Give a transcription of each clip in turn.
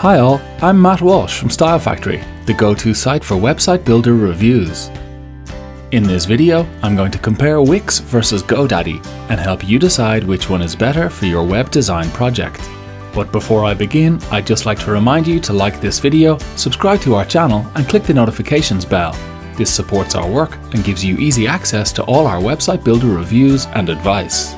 Hi all, I'm Matt Walsh from Style Factory, the go-to site for website builder reviews. In this video, I'm going to compare Wix versus GoDaddy and help you decide which one is better for your web design project. But before I begin, I'd just like to remind you to like this video, subscribe to our channel and click the notifications bell. This supports our work and gives you easy access to all our website builder reviews and advice.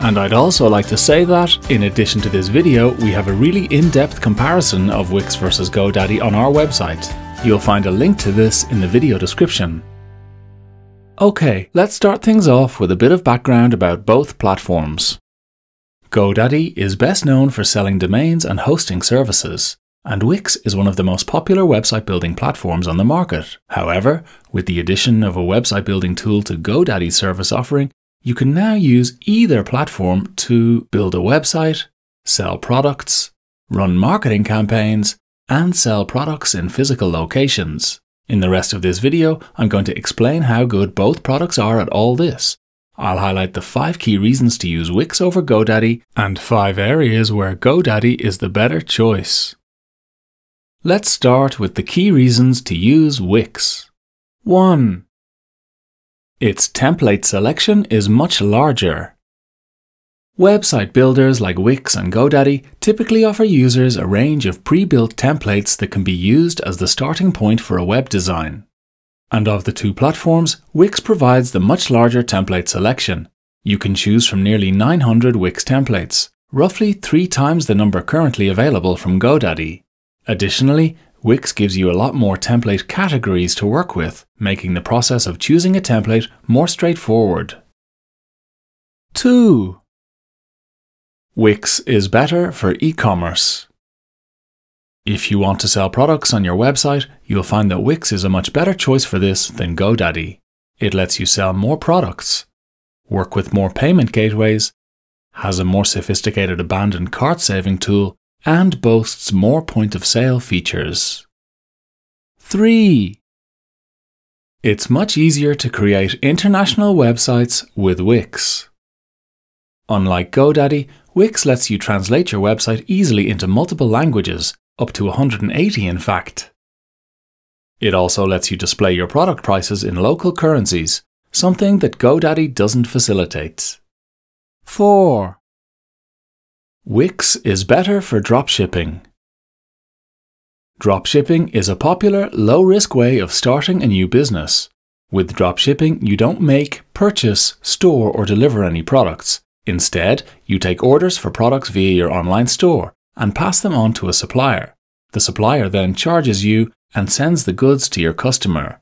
And I'd also like to say that, in addition to this video, we have a really in-depth comparison of Wix versus GoDaddy on our website. You'll find a link to this in the video description. Okay, let's start things off with a bit of background about both platforms. GoDaddy is best known for selling domains and hosting services, and Wix is one of the most popular website building platforms on the market. However, with the addition of a website building tool to GoDaddy's service offering, you can now use either platform to build a website, sell products, run marketing campaigns, and sell products in physical locations. In the rest of this video, I'm going to explain how good both products are at all this, I'll highlight the 5 key reasons to use Wix over GoDaddy and 5 areas where GoDaddy is the better choice. Let's start with the key reasons to use Wix. 1. Its template selection is much larger. Website builders like Wix and GoDaddy typically offer users a range of pre-built templates that can be used as the starting point for a web design. And of the two platforms, Wix provides the much larger template selection. You can choose from nearly 900 Wix templates, roughly three times the number currently available from GoDaddy. Additionally, Wix gives you a lot more template categories to work with, making the process of choosing a template more straightforward. 2. Wix is better for e-commerce. If you want to sell products on your website, you'll find that Wix is a much better choice for this than GoDaddy. It lets you sell more products, work with more payment gateways, has a more sophisticated abandoned cart saving tool, and boasts more point of sale features. 3. It's much easier to create international websites with Wix. Unlike GoDaddy, Wix lets you translate your website easily into multiple languages up to 180 in fact. It also lets you display your product prices in local currencies, something that GoDaddy doesn't facilitate. 4. Wix is better for dropshipping. Dropshipping is a popular, low risk way of starting a new business. With dropshipping, you don't make, purchase, store, or deliver any products. Instead, you take orders for products via your online store and pass them on to a supplier. The supplier then charges you and sends the goods to your customer.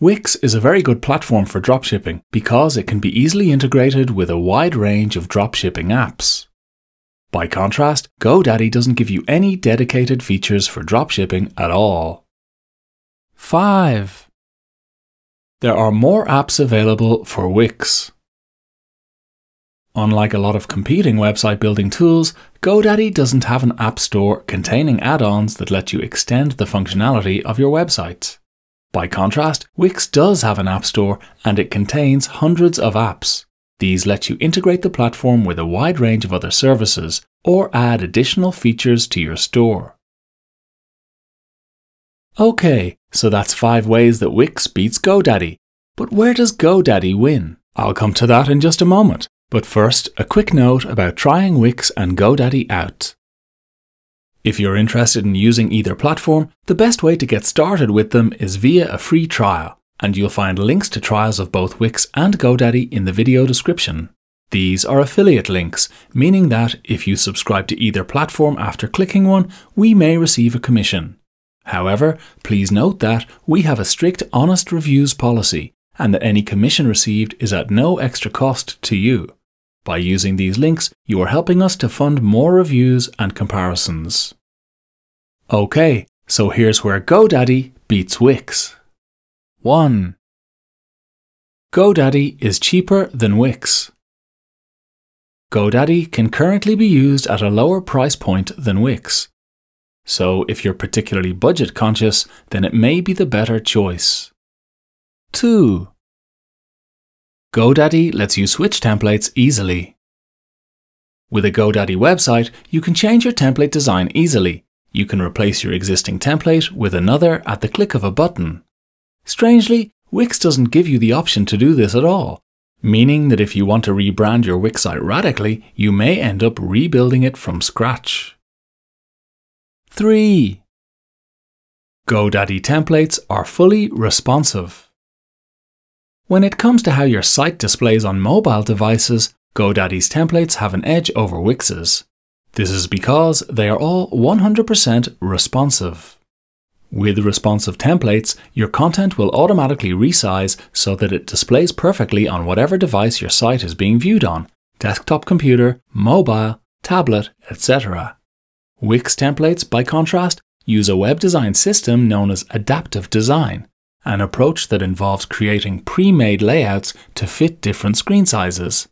Wix is a very good platform for dropshipping because it can be easily integrated with a wide range of dropshipping apps. By contrast, GoDaddy doesn't give you any dedicated features for dropshipping at all. 5. There are more apps available for Wix. Unlike a lot of competing website building tools, GoDaddy doesn't have an app store containing add-ons that let you extend the functionality of your website. By contrast, Wix does have an app store and it contains hundreds of apps. These let you integrate the platform with a wide range of other services or add additional features to your store. Okay, so that's 5 ways that Wix beats GoDaddy. But where does GoDaddy win? I'll come to that in just a moment. But first, a quick note about trying Wix and GoDaddy out. If you're interested in using either platform, the best way to get started with them is via a free trial, and you'll find links to trials of both Wix and GoDaddy in the video description. These are affiliate links, meaning that if you subscribe to either platform after clicking one, we may receive a commission. However, please note that we have a strict honest reviews policy, and that any commission received is at no extra cost to you. By using these links, you are helping us to fund more reviews and comparisons. Okay, so here's where GoDaddy beats Wix. 1. GoDaddy is cheaper than Wix. GoDaddy can currently be used at a lower price point than Wix. So if you're particularly budget conscious, then it may be the better choice. 2. GoDaddy lets you switch templates easily. With a GoDaddy website, you can change your template design easily. you can replace your existing template with another at the click of a button. Strangely, Wix doesn't give you the option to do this at all, meaning that if you want to rebrand your Wix site radically, you may end up rebuilding it from scratch. 3. GoDaddy templates are fully responsive. When it comes to how your site displays on mobile devices, GoDaddy's templates have an edge over Wix's. This is because they are all 100% responsive. With responsive templates, your content will automatically resize so that it displays perfectly on whatever device your site is being viewed on desktop computer, mobile, tablet, etc. Wix templates, by contrast, use a web design system known as adaptive design, an approach that involves creating pre-made layouts to fit different screen sizes.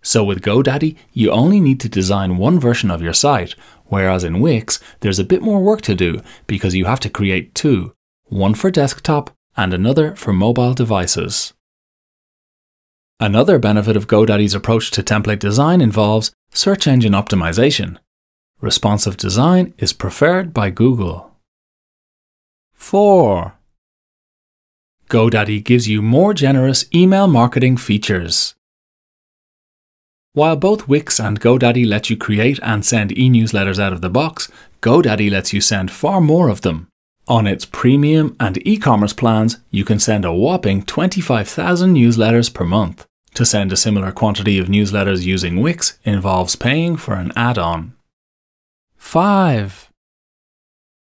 So with GoDaddy, you only need to design one version of your site, whereas in Wix, there's a bit more work to do because you have to create two, one for desktop and another for mobile devices. Another benefit of GoDaddy's approach to template design involves search engine optimization. Responsive design is preferred by Google. 4. GoDaddy gives you more generous email marketing features. While both Wix and GoDaddy let you create and send e-newsletters out of the box, GoDaddy lets you send far more of them. On its premium and e-commerce plans, you can send a whopping 25,000 newsletters per month. To send a similar quantity of newsletters using Wix involves paying for an add-on. 5.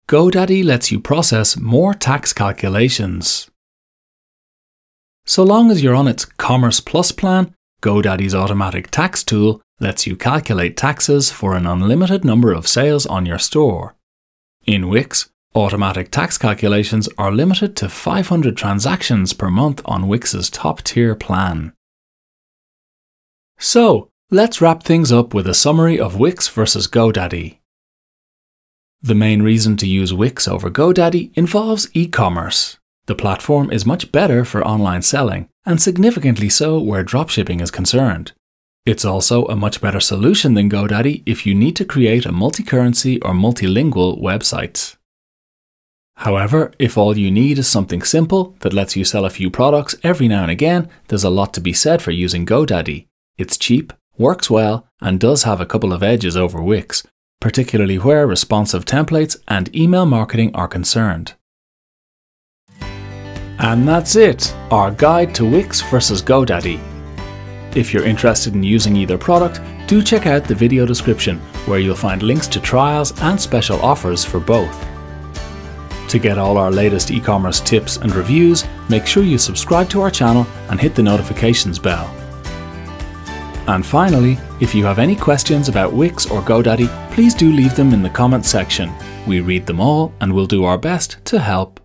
GoDaddy lets you process more tax calculations. So long as you're on its Commerce Plus plan, GoDaddy's automatic tax tool lets you calculate taxes for an unlimited number of sales on your store. In Wix, automatic tax calculations are limited to 500 transactions per month on Wix's top tier plan. So, let's wrap things up with a summary of Wix versus GoDaddy. The main reason to use Wix over GoDaddy involves e-commerce. The platform is much better for online selling, and significantly so where dropshipping is concerned. It's also a much better solution than GoDaddy if you need to create a multi-currency or multilingual website. However, if all you need is something simple that lets you sell a few products every now and again, there's a lot to be said for using GoDaddy. It's cheap, works well, and does have a couple of edges over Wix, particularly where responsive templates and email marketing are concerned. And that's it, our guide to Wix versus GoDaddy. If you're interested in using either product, do check out the video description where you'll find links to trials and special offers for both. To get all our latest e-commerce tips and reviews, make sure you subscribe to our channel and hit the notifications bell. And finally, if you have any questions about Wix or GoDaddy, please do leave them in the comments section. We read them all and we'll do our best to help.